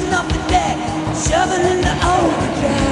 Shoveling up the deck, shoveling the overdrive.